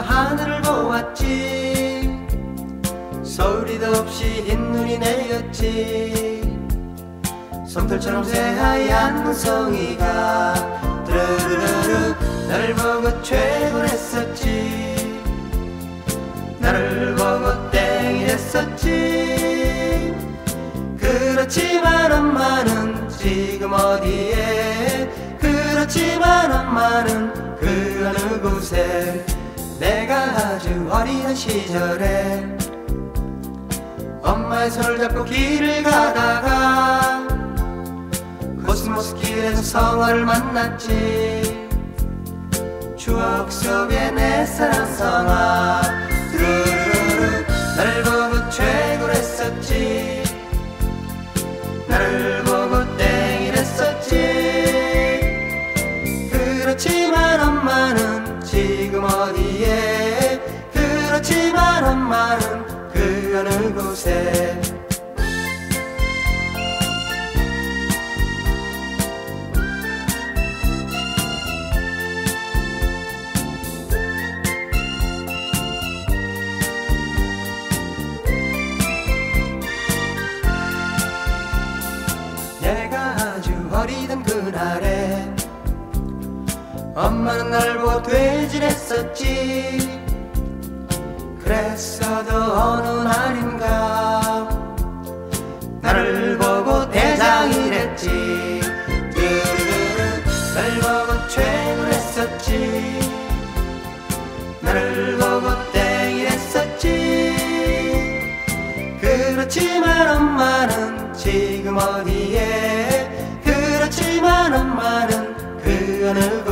하늘을 보았지. 서울이도 없이 흰눈이 내렸지. 솜털처럼 새하얀 눈송이가 드르르르 나를 보고 최고했었지. 나를 보고 땡이랬었지. 그렇지만 엄마는 지금 어디에? 그렇지만 엄마는 그 어느 곳에 아주 어린 시절에 엄마의 손을 잡고 길을 가다가 코스모스 길에서 성화를 만났지. 추억 속에 내 사랑 성화. 두루루루 나를 보고 최고랬었지 곳에. 내가 아주 어리던 그날에 엄마는 날 보고 돼지랬었지 그랬어도 어느 날인가 나를 보고 대장이랬지. 날 보고 최고랬었지. 나를 보고 땡이랬었지. 그렇지만 엄마는 지금 어디에? 그렇지만 엄마는 그 어느